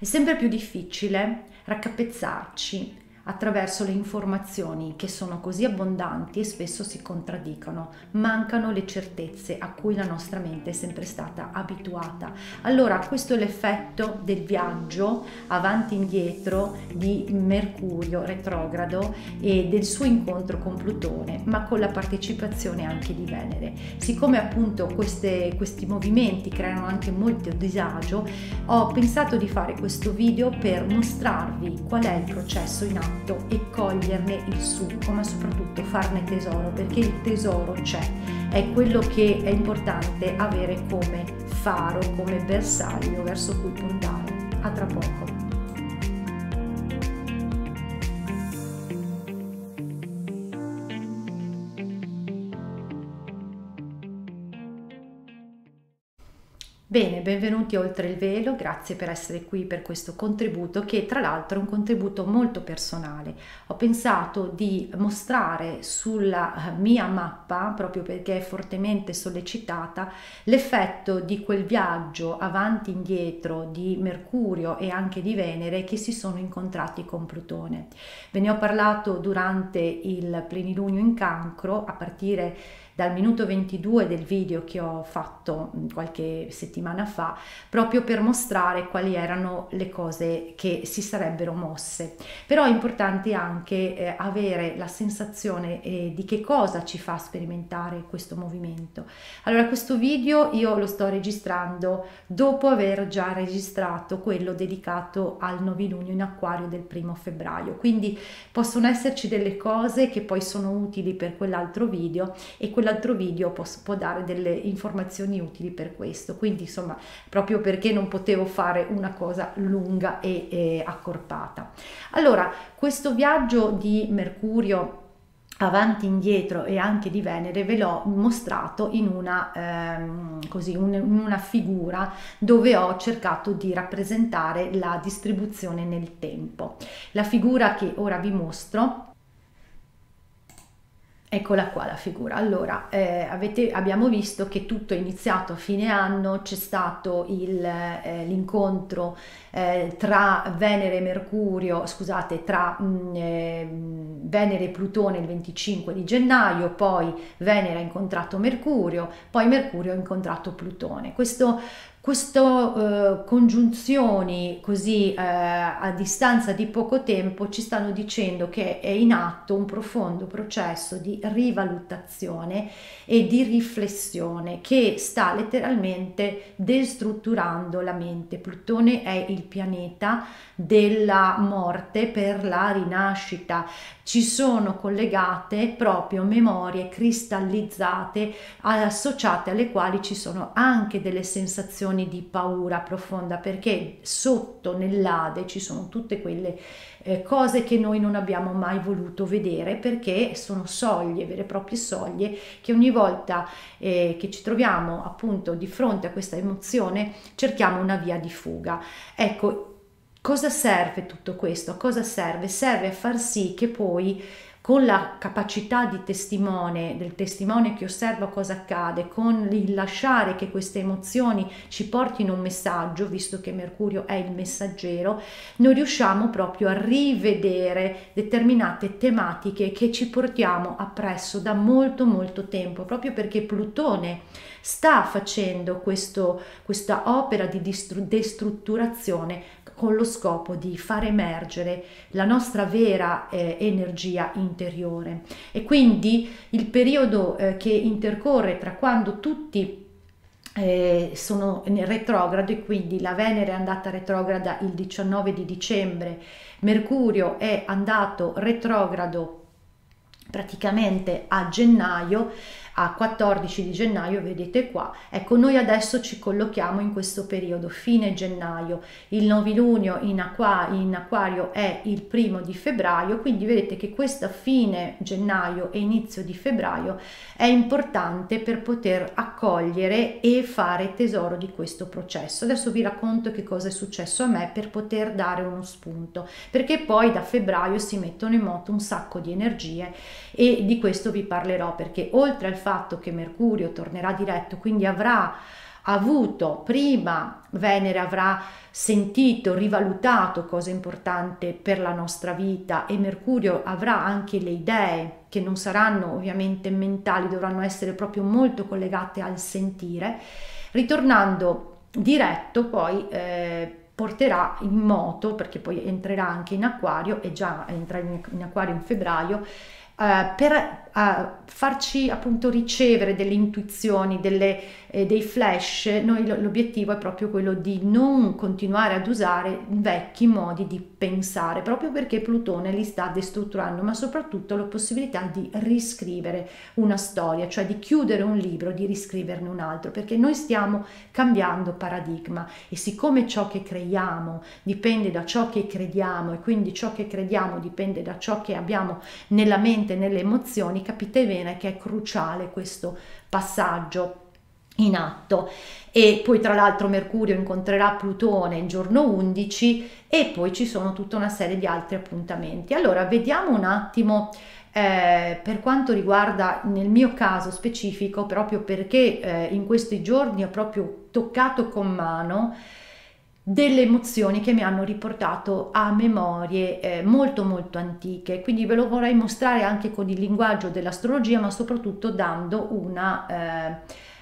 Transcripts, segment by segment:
È sempre più difficile raccapezzarci attraverso le informazioni che sono così abbondanti e spesso si contraddicono, mancano le certezze a cui la nostra mente è sempre stata abituata. Allora questo è l'effetto del viaggio avanti e indietro di Mercurio retrogrado e del suo incontro con Plutone, ma con la partecipazione anche di Venere. Siccome appunto queste, questi movimenti creano anche molto disagio, ho pensato di fare questo video per mostrarvi qual è il processo in atto fatto e coglierne il succo, ma soprattutto farne tesoro, perché il tesoro c'è, è quello che è importante avere come faro, come bersaglio verso cui puntare. A tra poco. Bene, benvenuti oltre il velo, grazie per essere qui per questo contributo che tra l'altro è un contributo molto personale. Ho pensato di mostrare sulla mia mappa, proprio perché è fortemente sollecitata, l'effetto di quel viaggio avanti e indietro di Mercurio e anche di Venere che si sono incontrati con Plutone. Ve ne ho parlato durante il plenilunio in cancro a partire dal minuto 22 del video che ho fatto mm, qualche settimana fa, proprio per mostrare quali erano le cose che si sarebbero mosse. Però è importante anche eh, avere la sensazione eh, di che cosa ci fa sperimentare questo movimento. Allora questo video io lo sto registrando dopo aver già registrato quello dedicato al novilunio in acquario del primo febbraio, quindi possono esserci delle cose che poi sono utili per quell'altro video e quella quell'altro video può, può dare delle informazioni utili per questo. Quindi insomma, proprio perché non potevo fare una cosa lunga e, e accorpata. Allora, questo viaggio di Mercurio avanti e indietro e anche di Venere ve l'ho mostrato in una, ehm, così, un, in una figura dove ho cercato di rappresentare la distribuzione nel tempo. La figura che ora vi mostro Eccola qua la figura. Allora, eh, avete, abbiamo visto che tutto è iniziato a fine anno, c'è stato eh, l'incontro eh, tra Venere e Mercurio, scusate, tra mh, mm, eh, Venere e Plutone il 25 di gennaio, poi Venere ha incontrato Mercurio, poi Mercurio ha incontrato Plutone. Questo queste eh, congiunzioni così eh, a distanza di poco tempo ci stanno dicendo che è in atto un profondo processo di rivalutazione e di riflessione che sta letteralmente destrutturando la mente. Plutone è il pianeta della morte per la rinascita. Ci sono collegate proprio memorie cristallizzate associate alle quali ci sono anche delle sensazioni sensazioni di paura profonda perché sotto nell'Ade ci sono tutte quelle eh, cose che noi non abbiamo mai voluto vedere perché sono soglie, vere e proprie soglie che ogni volta eh, che ci troviamo appunto di fronte a questa emozione cerchiamo una via di fuga. Ecco, cosa serve tutto questo? Cosa serve? Serve a far sì che poi con la capacità di testimone, del testimone che osserva cosa accade, con il lasciare che queste emozioni ci portino un messaggio, visto che Mercurio è il messaggero, noi riusciamo proprio a rivedere determinate tematiche che ci portiamo appresso da molto molto tempo, proprio perché Plutone sta facendo questo, questa opera di destrutturazione con lo scopo di far emergere la nostra vera eh, energia interiore. E quindi il periodo eh, che intercorre tra quando tutti eh, sono nel retrogrado e quindi la Venere è andata retrograda il 19 di dicembre, Mercurio è andato retrogrado praticamente a gennaio, a 14 di gennaio, vedete qua. Ecco, noi adesso ci collochiamo in questo periodo, fine gennaio. Il novilunio in, acqua, in acquario è il primo di febbraio, quindi vedete che questa fine gennaio e inizio di febbraio è importante per poter accogliere e fare tesoro di questo processo. Adesso vi racconto che cosa è successo a me per poter dare uno spunto, perché poi da febbraio si mettono in moto un sacco di energie e di questo vi parlerò perché oltre al fatto che Mercurio tornerà diretto, quindi avrà avuto prima Venere avrà sentito, rivalutato cosa importante per la nostra vita e Mercurio avrà anche le idee che non saranno ovviamente mentali, dovranno essere proprio molto collegate al sentire, ritornando diretto poi eh, porterà in moto, perché poi entrerà anche in acquario e già entra in, in acquario in febbraio, per a farci appunto ricevere delle intuizioni, delle, eh, dei flash, noi l'obiettivo è proprio quello di non continuare ad usare vecchi modi di pensare, proprio perché Plutone li sta destrutturando, ma soprattutto la possibilità di riscrivere una storia, cioè di chiudere un libro, di riscriverne un altro, perché noi stiamo cambiando paradigma e siccome ciò che creiamo dipende da ciò che crediamo e quindi ciò che crediamo dipende da ciò che abbiamo nella mente, nelle emozioni, capite bene che è cruciale questo passaggio in atto e poi tra l'altro Mercurio incontrerà Plutone il giorno 11 e poi ci sono tutta una serie di altri appuntamenti. Allora vediamo un attimo eh, per quanto riguarda nel mio caso specifico proprio perché eh, in questi giorni ho proprio toccato con mano delle emozioni che mi hanno riportato a memorie eh, molto molto antiche quindi ve lo vorrei mostrare anche con il linguaggio dell'astrologia ma soprattutto dando una,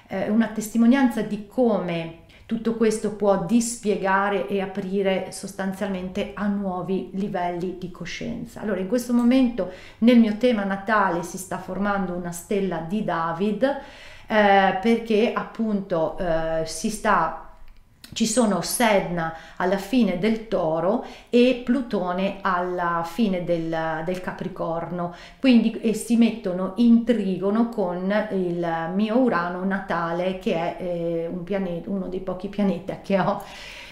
eh, una testimonianza di come tutto questo può dispiegare e aprire sostanzialmente a nuovi livelli di coscienza. Allora, in questo momento nel mio tema natale si sta formando una stella di David eh, perché appunto eh, si sta ci sono Sedna alla fine del toro e Plutone alla fine del, del Capricorno, quindi e si mettono in trigono con il mio Urano natale che è eh, un pianeta, uno dei pochi pianeti che ho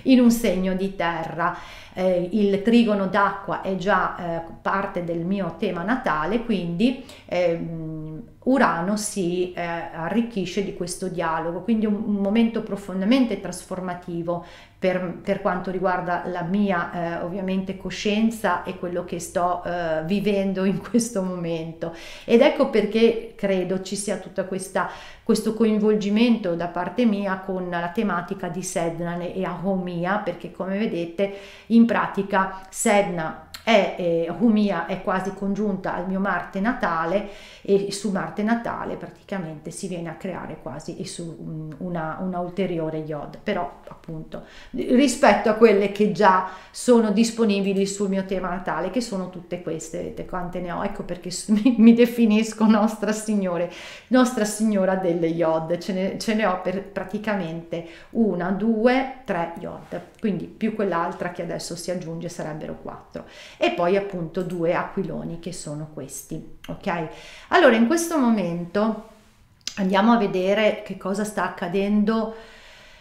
in un segno di terra. Eh, il trigono d'acqua è già eh, parte del mio tema natale, quindi ehm, Urano si eh, arricchisce di questo dialogo, quindi un, un momento profondamente trasformativo per, per, quanto riguarda la mia eh, ovviamente coscienza e quello che sto eh, vivendo in questo momento. Ed ecco perché credo ci sia tutto questo coinvolgimento da parte mia con la tematica di Sedna e Ahomia, perché come vedete in pratica Sedna è, eh, Humia è quasi congiunta al mio Marte natale e su Marte natale praticamente si viene a creare quasi su una, una ulteriore Yod, però appunto rispetto a quelle che già sono disponibili sul mio tema natale, che sono tutte queste, vedete quante ne ho, ecco perché mi definisco Nostra Signore, Nostra Signora delle Yod, ce ne, ce ne ho per praticamente una, due, tre Yod, quindi più quell'altra che adesso si aggiunge sarebbero quattro e poi appunto due aquiloni che sono questi, ok? Allora in questo momento andiamo a vedere che cosa sta accadendo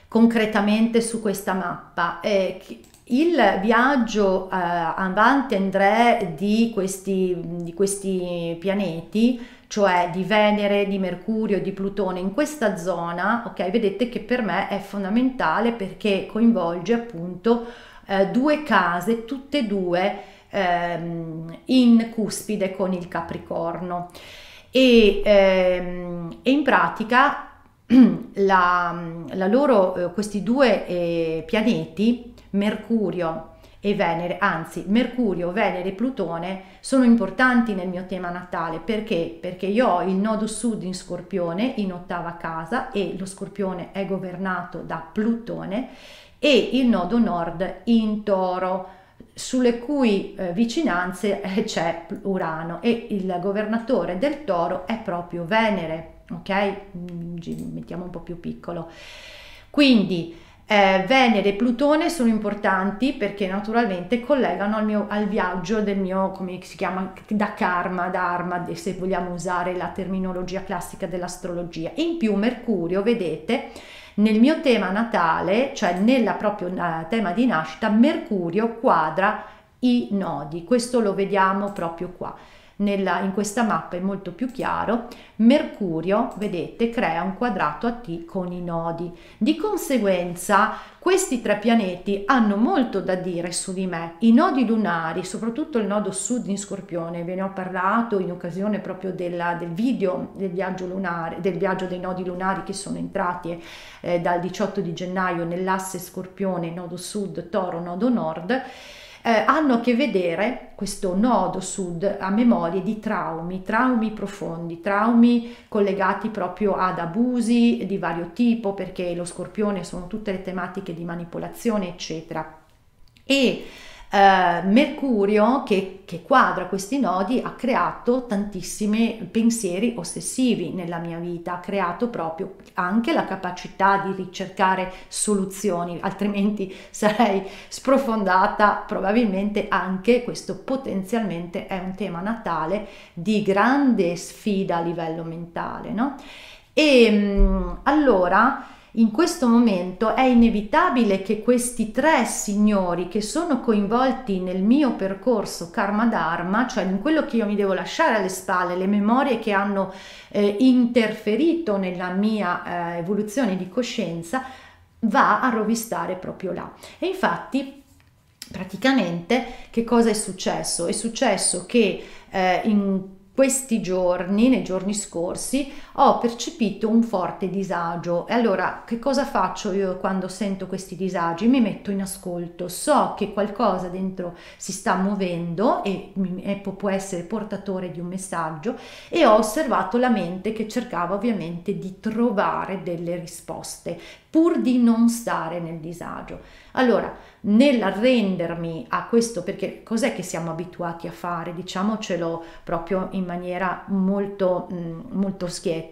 concretamente su questa mappa. Eh, il viaggio eh, avanti André di questi, di questi pianeti, cioè di Venere, di Mercurio, di Plutone in questa zona, ok, vedete che per me è fondamentale perché coinvolge appunto eh, due case, tutte e due ehm, in cuspide con il Capricorno. E, ehm, e in pratica la, la loro, eh, questi due eh, pianeti, Mercurio e Venere, anzi Mercurio, Venere e Plutone sono importanti nel mio tema natale. Perché? Perché io ho il nodo sud in Scorpione in ottava casa e lo Scorpione è governato da Plutone e il nodo nord in Toro sulle cui eh, vicinanze eh, c'è Urano e il governatore del Toro è proprio Venere, ok? Mm, mettiamo un po' più piccolo. Quindi eh, Venere e Plutone sono importanti perché naturalmente collegano al, mio, al viaggio del mio, come si chiama, da karma, dharma, se vogliamo usare la terminologia classica dell'astrologia. In più Mercurio, vedete, nel mio tema natale, cioè nel proprio uh, tema di nascita, Mercurio quadra i nodi, questo lo vediamo proprio qua. Nella, in questa mappa è molto più chiaro, Mercurio, vedete, crea un quadrato a T con i nodi. Di conseguenza, questi tre pianeti hanno molto da dire su di me. I nodi lunari, soprattutto il nodo sud in Scorpione, ve ne ho parlato in occasione proprio della, del video del viaggio lunare, del viaggio dei nodi lunari che sono entrati eh, dal 18 di gennaio nell'asse Scorpione, nodo sud, Toro, nodo nord eh, hanno a che vedere questo nodo sud a memoria di traumi, traumi profondi, traumi collegati proprio ad abusi di vario tipo, perché lo scorpione sono tutte le tematiche di manipolazione, eccetera. E eh, Mercurio che, che, quadra questi nodi ha creato tantissimi pensieri ossessivi nella mia vita, ha creato proprio anche la capacità di ricercare soluzioni, altrimenti sarei sprofondata, probabilmente anche questo potenzialmente è un tema natale di grande sfida a livello mentale, no? E mm, allora in questo momento è inevitabile che questi tre signori che sono coinvolti nel mio percorso Karma Dharma, cioè in quello che io mi devo lasciare alle spalle, le memorie che hanno eh, interferito nella mia eh, evoluzione di coscienza, va a rovistare proprio là. E infatti praticamente che cosa è successo? È successo che eh, in questi giorni, nei giorni scorsi, ho percepito un forte disagio. E allora, che cosa faccio io quando sento questi disagi? Mi metto in ascolto, so che qualcosa dentro si sta muovendo e, e può essere portatore di un messaggio e ho osservato la mente che cercava ovviamente di trovare delle risposte pur di non stare nel disagio. Allora, nell'arrendermi a questo, perché cos'è che siamo abituati a fare, diciamocelo proprio in maniera molto, mm, molto schietta,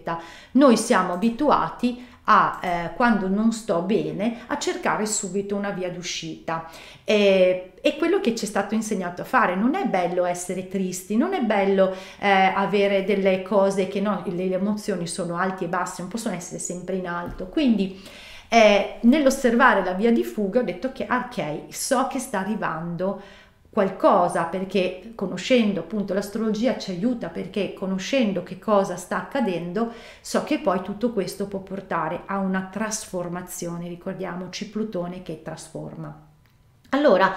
noi siamo abituati a, eh, quando non sto bene, a cercare subito una via d'uscita. E, è quello che ci è stato insegnato a fare. Non è bello essere tristi, non è bello eh, avere delle cose che no, le emozioni sono alti e bassi, non possono essere sempre in alto. Quindi e nell'osservare la via di fuga ho detto che ok, so che sta arrivando qualcosa perché conoscendo appunto l'astrologia ci aiuta perché conoscendo che cosa sta accadendo so che poi tutto questo può portare a una trasformazione, ricordiamoci Plutone che trasforma. Allora,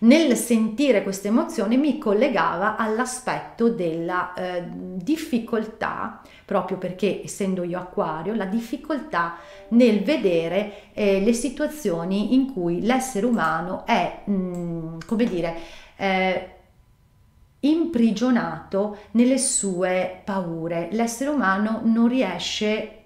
nel sentire questa emozione mi collegava all'aspetto della eh, difficoltà, proprio perché essendo io acquario, la difficoltà nel vedere eh, le situazioni in cui l'essere umano è, mh, mm, come dire, eh, imprigionato nelle sue paure. L'essere umano non riesce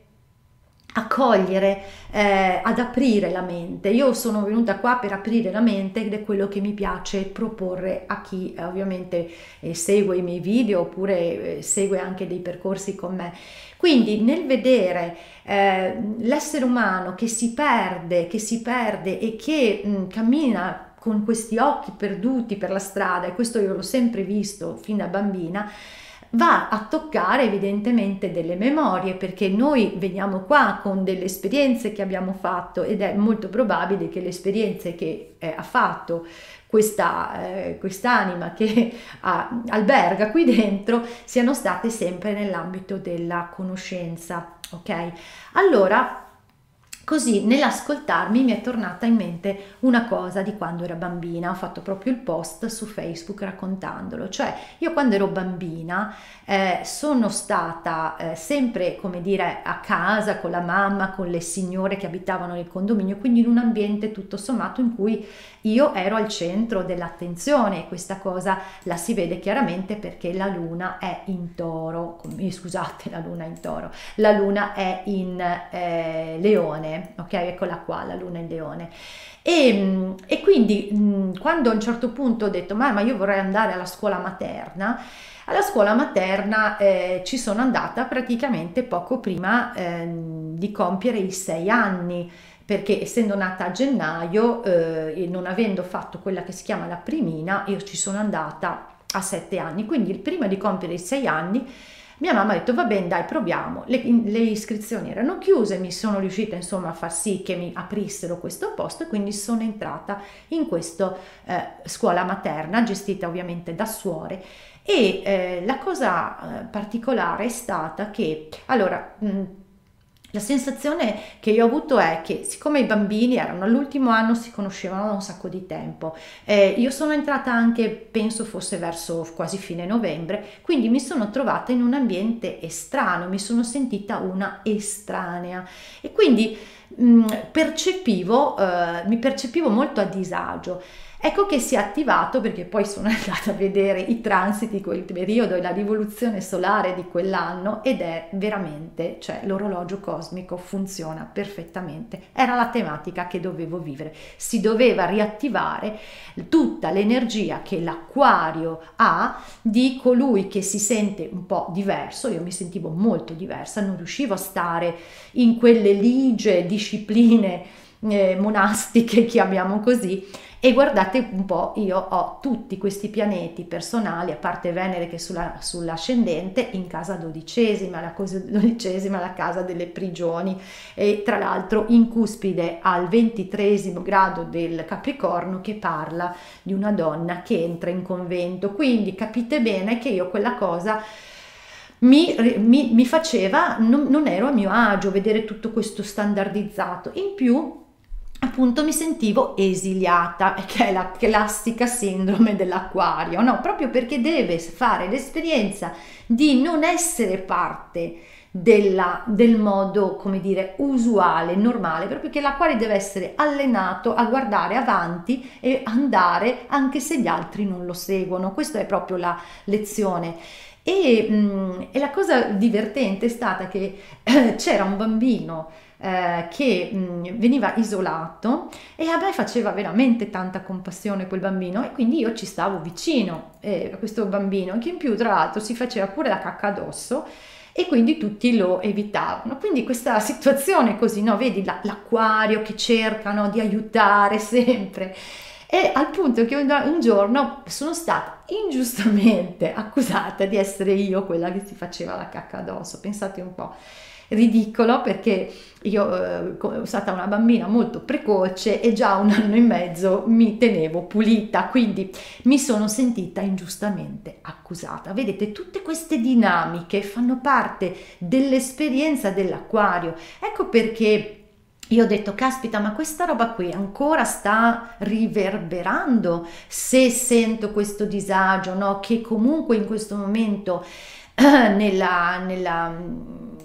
a cogliere, eh, ad aprire la mente. Io sono venuta qua per aprire la mente ed è quello che mi piace proporre a chi eh, ovviamente eh, segue i miei video oppure eh, segue anche dei percorsi con me. Quindi nel vedere eh, l'essere umano che si perde, che si perde e che mh, mm, cammina con questi occhi perduti per la strada, e questo io l'ho sempre visto fin da bambina, va a toccare evidentemente delle memorie perché noi veniamo qua con delle esperienze che abbiamo fatto ed è molto probabile che le esperienze che eh, ha fatto questa, eh, quest'anima che ha, alberga qui dentro siano state sempre nell'ambito della conoscenza ok? Allora Così nell'ascoltarmi mi è tornata in mente una cosa di quando ero bambina, ho fatto proprio il post su Facebook raccontandolo, cioè io quando ero bambina eh, sono stata eh, sempre come dire a casa con la mamma, con le signore che abitavano nel condominio, quindi in un ambiente tutto sommato in cui io ero al centro dell'attenzione. E questa cosa la si vede chiaramente perché la luna è in toro, scusate la luna è in toro, la luna è in eh, leone ok? Eccola qua, la luna in leone. E, e quindi quando a un certo punto ho detto, ma, ma io vorrei andare alla scuola materna, alla scuola materna eh, ci sono andata praticamente poco prima eh, di compiere i sei anni perché essendo nata a gennaio eh, e non avendo fatto quella che si chiama la primina, io ci sono andata a sette anni, quindi prima di compiere i sei anni mia mamma ha detto va bene dai proviamo, le, le, iscrizioni erano chiuse, mi sono riuscita insomma a far sì che mi aprissero questo posto e quindi sono entrata in questa eh, scuola materna gestita ovviamente da suore. E eh, la cosa eh, particolare è stata che, allora, mh, la sensazione che io ho avuto è che siccome i bambini erano all'ultimo anno si conoscevano da un sacco di tempo, eh, io sono entrata anche, penso fosse verso quasi fine novembre, quindi mi sono trovata in un ambiente estraneo, mi sono sentita una estranea e quindi mh, percepivo, eh, mi percepivo molto a disagio. Ecco che si è attivato perché poi sono andata a vedere i transiti di quel periodo e la rivoluzione solare di quell'anno ed è veramente, cioè l'orologio cosmico funziona perfettamente. Era la tematica che dovevo vivere. Si doveva riattivare tutta l'energia che l'acquario ha di colui che si sente un po' diverso. Io mi sentivo molto diversa, non riuscivo a stare in quelle ligie discipline eh, monastiche, chiamiamo così, e guardate un po', io ho tutti questi pianeti personali, a parte Venere che è sulla, sull'ascendente, in casa dodicesima, la cosa dodicesima, la casa delle prigioni, e tra l'altro in cuspide al ventitresimo grado del Capricorno che parla di una donna che entra in convento. Quindi capite bene che io quella cosa... Mi, mi, mi, faceva, non, non, ero a mio agio vedere tutto questo standardizzato. In più appunto mi sentivo esiliata, che è la classica sindrome dell'acquario, no? Proprio perché deve fare l'esperienza di non essere parte della, del modo, come dire, usuale, normale, proprio che l'acquario deve essere allenato a guardare avanti e andare anche se gli altri non lo seguono. Questa è proprio la lezione. E, mh, mm, e la cosa divertente è stata che eh, c'era un bambino eh, che mh, veniva isolato e a me faceva veramente tanta compassione quel bambino e quindi io ci stavo vicino eh, a questo bambino che in più tra l'altro si faceva pure la cacca addosso e quindi tutti lo evitavano. Quindi questa situazione così, no? Vedi la, l'acquario che cercano di aiutare sempre. E al punto che un giorno sono stata ingiustamente accusata di essere io quella che si faceva la cacca addosso. Pensate un po' ridicolo perché io eh, stata una bambina molto precoce e già un anno e mezzo mi tenevo pulita, quindi mi sono sentita ingiustamente accusata. Vedete, tutte queste dinamiche fanno parte dell'esperienza dell'acquario. Ecco perché io ho detto, caspita, ma questa roba qui ancora sta riverberando se sento questo disagio, no? Che comunque in questo momento nella, nella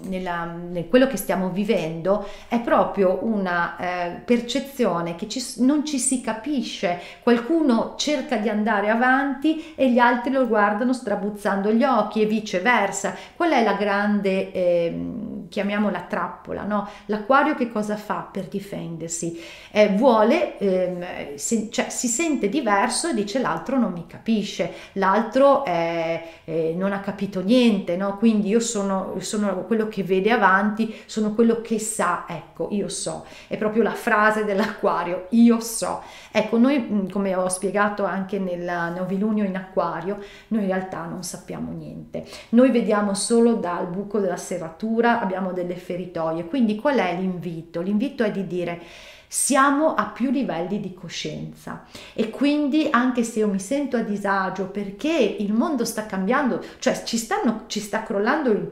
nella, nel quello che stiamo vivendo è proprio una eh, percezione che ci, non ci si capisce. Qualcuno cerca di andare avanti e gli altri lo guardano strabuzzando gli occhi e viceversa. Qual è la grande, eh, chiamiamola trappola, no? L'acquario che cosa fa per difendersi? Eh, vuole, ehm, se, cioè, si sente diverso e dice l'altro non mi capisce, l'altro non ha capito niente, no? Quindi io sono, sono quello che vede avanti, sono quello che sa, ecco, io so, è proprio la frase dell'acquario, io so. Ecco, noi mm, come ho spiegato anche nel novilunio in acquario, noi in realtà non sappiamo niente, noi vediamo solo dal buco della serratura, abbiamo delle feritoie, quindi qual è l'invito? L'invito è di dire siamo a più livelli di coscienza e quindi anche se io mi sento a disagio perché il mondo sta cambiando, cioè ci, stanno, ci sta crollando il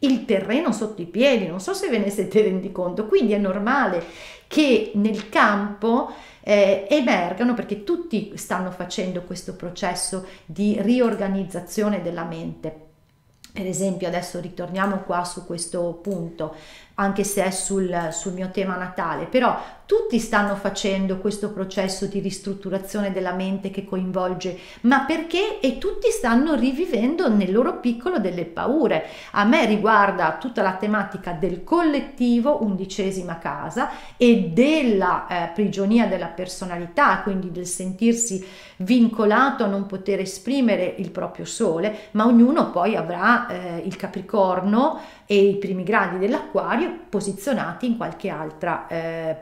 il terreno sotto i piedi, non so se ve ne siete rendi conto, quindi è normale che nel campo eh, emergano perché tutti stanno facendo questo processo di riorganizzazione della mente. Per esempio, adesso ritorniamo qua su questo punto, anche se è sul, sul mio tema natale, però tutti stanno facendo questo processo di ristrutturazione della mente che coinvolge, ma perché? E tutti stanno rivivendo nel loro piccolo delle paure. A me riguarda tutta la tematica del collettivo, undicesima casa, e della eh, prigionia della personalità, quindi del sentirsi vincolato a non poter esprimere il proprio sole, ma ognuno poi avrà eh, il capricorno e i primi gradi dell'acquario posizionati in qualche altra eh,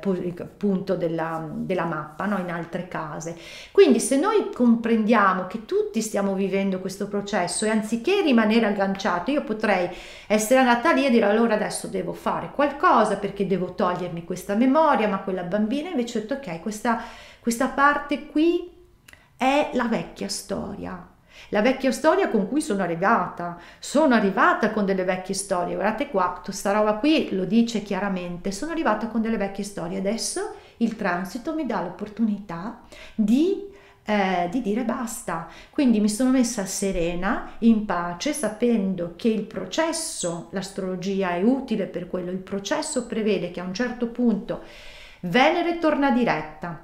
punto della, della mappa, no? in altre case. Quindi se noi comprendiamo che tutti stiamo vivendo questo processo e anziché rimanere agganciato, io potrei essere andata lì e dire allora adesso devo fare qualcosa perché devo togliermi questa memoria, ma quella bambina invece ha detto ok, questa, questa parte qui è la vecchia storia La vecchia storia con cui sono arrivata, sono arrivata con delle vecchie storie, guardate qua, questa roba qui lo dice chiaramente, sono arrivata con delle vecchie storie, adesso il transito mi dà l'opportunità di eh, di dire basta. Quindi mi sono messa serena, in pace, sapendo che il processo, l'astrologia è utile per quello, il processo prevede che a un certo punto Venere torna diretta.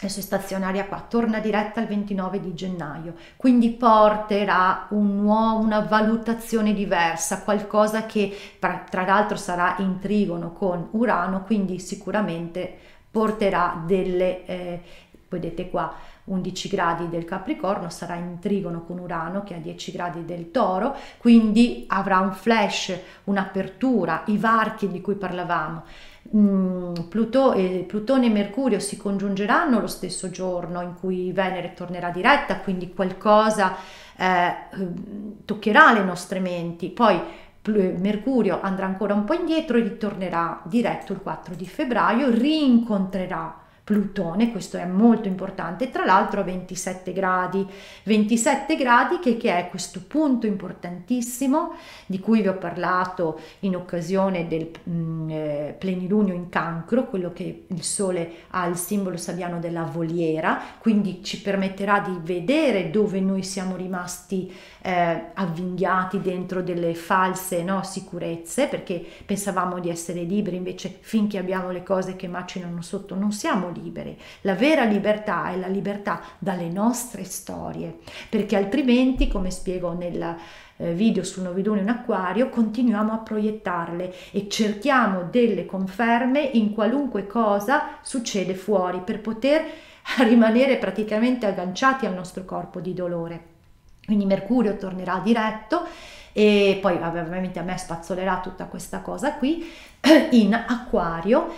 Adesso è stazionaria qua, torna diretta il 29 di gennaio, quindi porterà un nuovo, una valutazione diversa, qualcosa che tra, tra l'altro sarà in trigono con Urano, quindi sicuramente porterà delle, eh, vedete qua, 11 gradi del Capricorno, sarà in trigono con Urano che ha 10 gradi del Toro, quindi avrà un flash, un'apertura, i varchi di cui parlavamo. Mm, Pluto, eh, Plutone e Mercurio si congiungeranno lo stesso giorno in cui Venere tornerà diretta, quindi qualcosa eh, toccherà le nostre menti. Poi Mercurio andrà ancora un po' indietro e ritornerà diretto il 4 di febbraio, rincontrerà Plutone, questo è molto importante, tra l'altro a 27 gradi, 27 gradi che, che, è questo punto importantissimo di cui vi ho parlato in occasione del mh, mm, eh, plenilunio in cancro, quello che il Sole ha il simbolo sabiano della voliera, quindi ci permetterà di vedere dove noi siamo rimasti eh, avvinghiati dentro delle false no, sicurezze, perché pensavamo di essere liberi, invece finché abbiamo le cose che macinano sotto non siamo liberi liberi. La vera libertà è la libertà dalle nostre storie, perché altrimenti, come spiego nel eh, video sul novilunio in acquario, continuiamo a proiettarle e cerchiamo delle conferme in qualunque cosa succede fuori per poter rimanere praticamente agganciati al nostro corpo di dolore. Quindi Mercurio tornerà diretto e poi ovviamente a me spazzolerà tutta questa cosa qui in acquario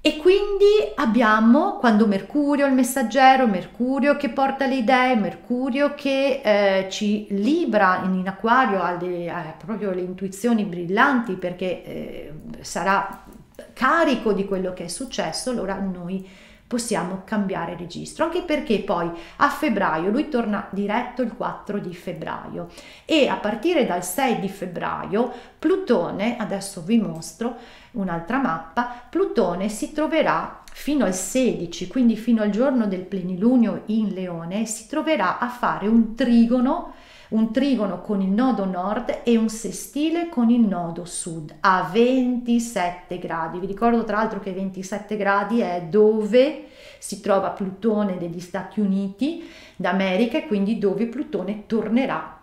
e quindi abbiamo, quando Mercurio, il messaggero, Mercurio che porta le idee, Mercurio che eh, ci libra in, in acquario, ha, le, proprio le intuizioni brillanti perché eh, sarà carico di quello che è successo, allora noi possiamo cambiare registro, anche perché poi a febbraio lui torna diretto il 4 di febbraio e a partire dal 6 di febbraio Plutone, adesso vi mostro un'altra mappa, Plutone si troverà fino al 16, quindi fino al giorno del plenilunio in Leone, si troverà a fare un trigono un trigono con il nodo nord e un sestile con il nodo sud a 27 gradi. Vi ricordo tra l'altro che 27 gradi è dove si trova Plutone degli Stati Uniti d'America e quindi dove Plutone tornerà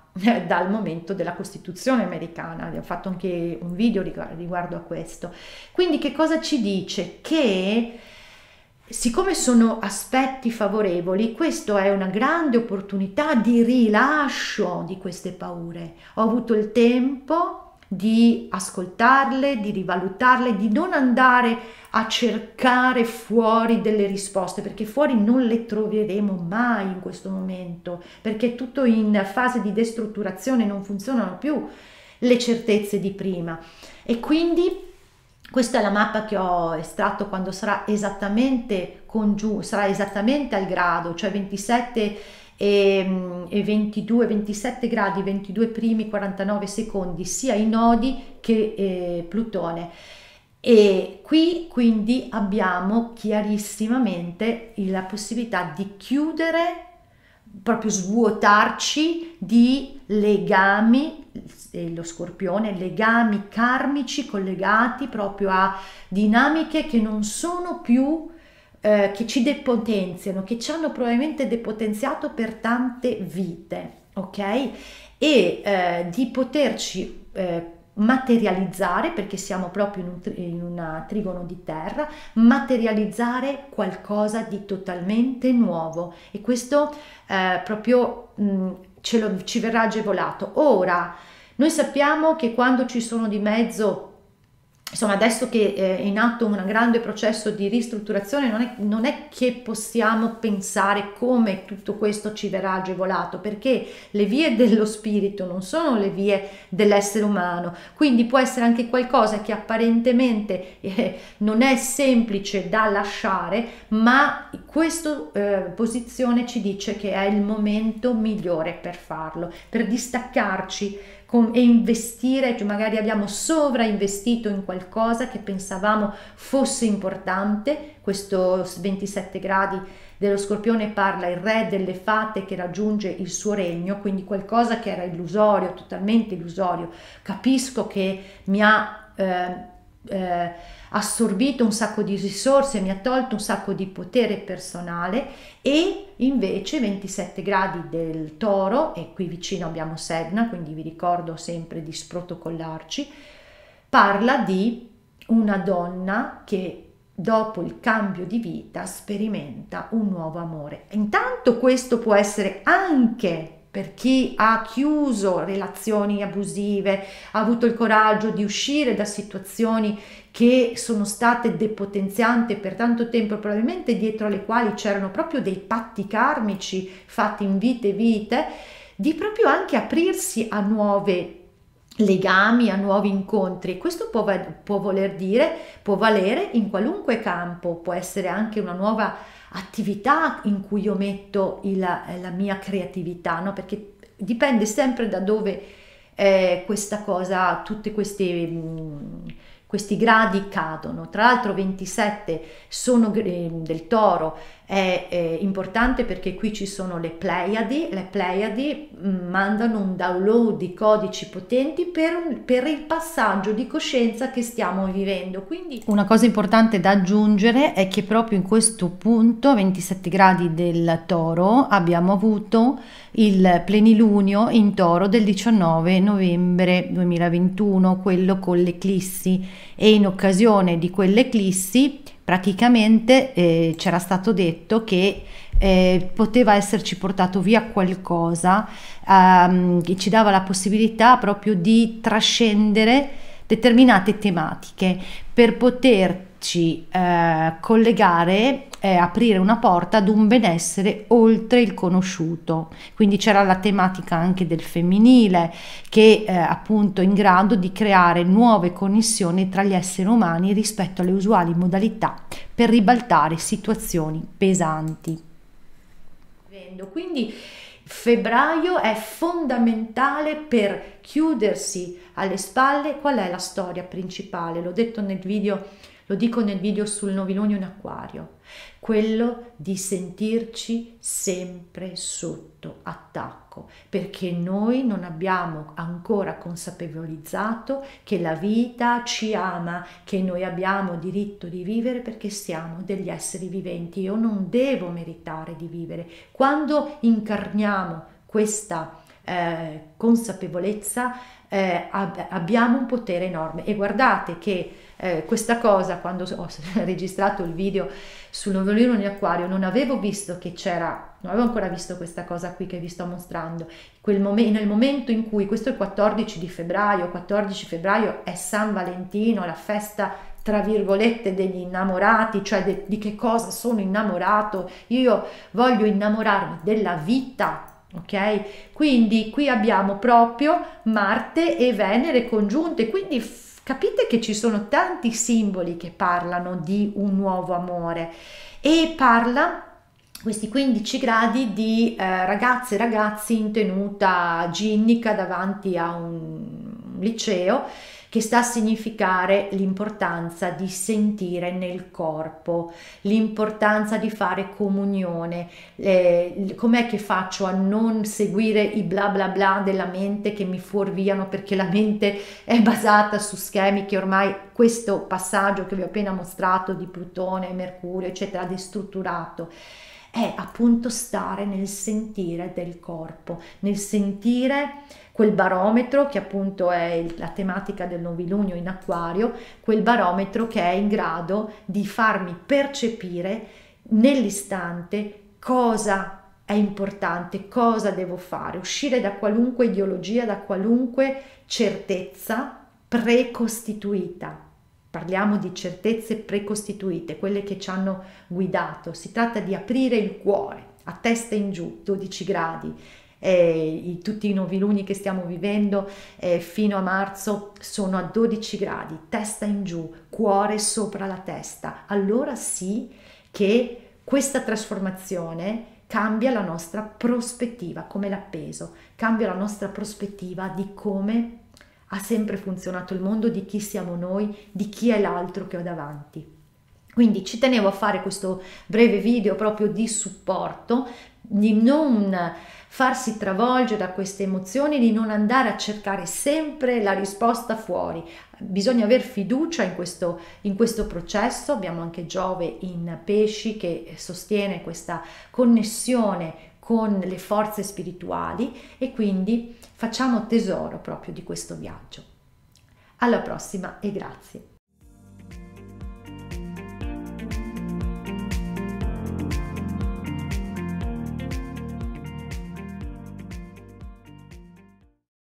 dal momento della Costituzione americana. Ho fatto anche un video riguardo a questo. Quindi che cosa ci dice? Che Siccome sono aspetti favorevoli, questa è una grande opportunità di rilascio di queste paure. Ho avuto il tempo di ascoltarle, di rivalutarle, di non andare a cercare fuori delle risposte, perché fuori non le troveremo mai in questo momento, perché è tutto in fase di destrutturazione, non funzionano più le certezze di prima. E quindi questa è la mappa che ho estratto quando sarà esattamente, congiu- sarà esattamente al grado, cioè 27 e, e 22, 27 gradi, 22 primi, 49 secondi, sia i nodi che eh, Plutone. E qui quindi abbiamo chiarissimamente la possibilità di chiudere proprio svuotarci di legami, lo scorpione, legami karmici collegati proprio a dinamiche che non sono più, eh, che ci depotenziano, che ci hanno probabilmente depotenziato per tante vite, ok? E eh, di poterci eh, materializzare, perché siamo proprio in un, in un trigono di terra, materializzare qualcosa di totalmente nuovo e questo eh, proprio mh, mm, ce lo, ci verrà agevolato. Ora, noi sappiamo che quando ci sono di mezzo insomma adesso che è in atto un grande processo di ristrutturazione non è, non è, che possiamo pensare come tutto questo ci verrà agevolato perché le vie dello spirito non sono le vie dell'essere umano. Quindi può essere anche qualcosa che apparentemente eh, non è semplice da lasciare ma questa eh, posizione ci dice che è il momento migliore per farlo per distaccarci e investire, cioè magari abbiamo sovrainvestito in qualcosa che pensavamo fosse importante, questo 27 gradi dello scorpione parla il re delle fate che raggiunge il suo regno, quindi qualcosa che era illusorio, totalmente illusorio. Capisco che mi ha eh, eh, assorbito un sacco di risorse, mi ha tolto un sacco di potere personale e invece 27 gradi del toro, e qui vicino abbiamo Sedna, quindi vi ricordo sempre di sprotocollarci, parla di una donna che dopo il cambio di vita sperimenta un nuovo amore. Intanto questo può essere anche per chi ha chiuso relazioni abusive, ha avuto il coraggio di uscire da situazioni che sono state depotenzianti per tanto tempo, probabilmente dietro alle quali c'erano proprio dei patti karmici fatti in vite e vite, di proprio anche aprirsi a nuove legami, a nuovi incontri. Questo può, può voler dire, può valere in qualunque campo, può essere anche una nuova attività in cui io metto il, la mia creatività, no? perché dipende sempre da dove eh, questa cosa, tutte queste... Mh, questi gradi cadono. Tra l'altro 27 sono del toro, è, è, importante perché qui ci sono le Pleiadi, le Pleiadi mm, mandano un download di codici potenti per, per, il passaggio di coscienza che stiamo vivendo. Quindi una cosa importante da aggiungere è che proprio in questo punto, 27 gradi del toro, abbiamo avuto il plenilunio in toro del 19 novembre 2021, quello con l'eclissi e in occasione di quell'eclissi praticamente eh, c'era stato detto che eh, poteva esserci portato via qualcosa um, che ci dava la possibilità proprio di trascendere determinate tematiche per poterci eh, collegare eh, aprire una porta ad un benessere oltre il conosciuto. Quindi c'era la tematica anche del femminile che è eh, appunto in grado di creare nuove connessioni tra gli esseri umani rispetto alle usuali modalità per ribaltare situazioni pesanti. Quindi febbraio è fondamentale per chiudersi alle spalle qual è la storia principale. L'ho detto nel video lo dico nel video sul novilunio in acquario, quello di sentirci sempre sotto attacco, perché noi non abbiamo ancora consapevolizzato che la vita ci ama, che noi abbiamo diritto di vivere perché siamo degli esseri viventi. Io non devo meritare di vivere. Quando incarniamo questa eh, consapevolezza, eh, ab- abbiamo un potere enorme. E guardate che eh, questa cosa quando ho registrato il video sul novellino di acquario non avevo visto che c'era non avevo ancora visto questa cosa qui che vi sto mostrando. Mom- nel momento in cui questo è il 14 di febbraio 14 febbraio è San Valentino la festa tra virgolette degli innamorati, cioè de- di che cosa sono innamorato, io voglio innamorarmi della vita, ok? Quindi qui abbiamo proprio Marte e Venere congiunte, quindi Capite che ci sono tanti simboli che parlano di un nuovo amore e parla questi 15 gradi di eh, ragazze e ragazzi in tenuta ginnica davanti a un liceo che sta a significare l'importanza di sentire nel corpo, l'importanza di fare comunione. Eh, com'è che faccio a non seguire i bla bla bla della mente che mi fuorviano perché la mente è basata su schemi che ormai questo passaggio che vi ho appena mostrato di Plutone, Mercurio, eccetera, ha destrutturato è appunto stare nel sentire del corpo, nel sentire quel barometro che appunto è la tematica del novilunio in acquario, quel barometro che è in grado di farmi percepire nell'istante cosa è importante, cosa devo fare, uscire da qualunque ideologia, da qualunque certezza precostituita Parliamo di certezze precostituite, quelle che ci hanno guidato. Si tratta di aprire il cuore a testa in giù, 12 gradi. Eh, tutti i noviluni che stiamo vivendo eh, fino a marzo sono a 12 gradi, testa in giù, cuore sopra la testa. Allora sì che questa trasformazione cambia la nostra prospettiva, come l'appeso, cambia la nostra prospettiva di come ha sempre funzionato il mondo, di chi siamo noi, di chi è l'altro che ho davanti. Quindi ci tenevo a fare questo breve video proprio di supporto, di non farsi travolgere da queste emozioni, di non andare a cercare sempre la risposta fuori. Bisogna avere fiducia in questo, in questo processo. Abbiamo anche Giove in pesci che sostiene questa connessione con le forze spirituali e quindi facciamo tesoro proprio di questo viaggio. Alla prossima e grazie.